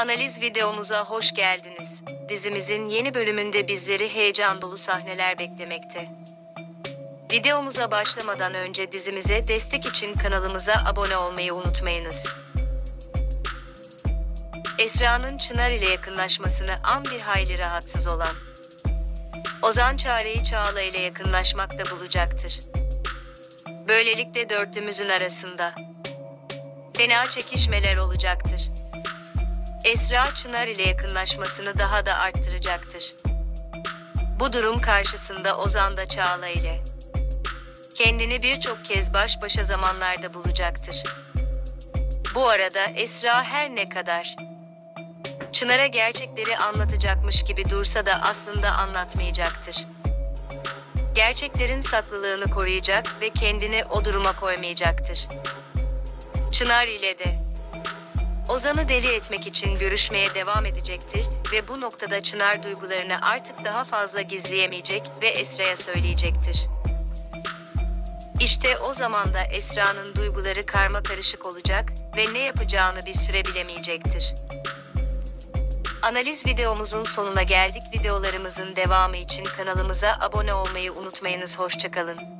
Analiz videomuza hoş geldiniz. Dizimizin yeni bölümünde bizleri heyecan dolu sahneler beklemekte. Videomuza başlamadan önce dizimize destek için kanalımıza abone olmayı unutmayınız. Esra'nın Çınar ile yakınlaşmasını an bir hayli rahatsız olan Ozan çareyi Çağla ile yakınlaşmakta bulacaktır. Böylelikle dörtlümüzün arasında fena çekişmeler olacaktır. Esra Çınar ile yakınlaşmasını daha da arttıracaktır. Bu durum karşısında Ozan da Çağla ile kendini birçok kez baş başa zamanlarda bulacaktır. Bu arada Esra her ne kadar Çınar'a gerçekleri anlatacakmış gibi dursa da aslında anlatmayacaktır. Gerçeklerin saklılığını koruyacak ve kendini o duruma koymayacaktır. Çınar ile de Ozan'ı deli etmek için görüşmeye devam edecektir ve bu noktada Çınar duygularını artık daha fazla gizleyemeyecek ve Esra'ya söyleyecektir. İşte o zaman da Esra'nın duyguları karma karışık olacak ve ne yapacağını bir süre bilemeyecektir. Analiz videomuzun sonuna geldik. Videolarımızın devamı için kanalımıza abone olmayı unutmayınız. Hoşçakalın.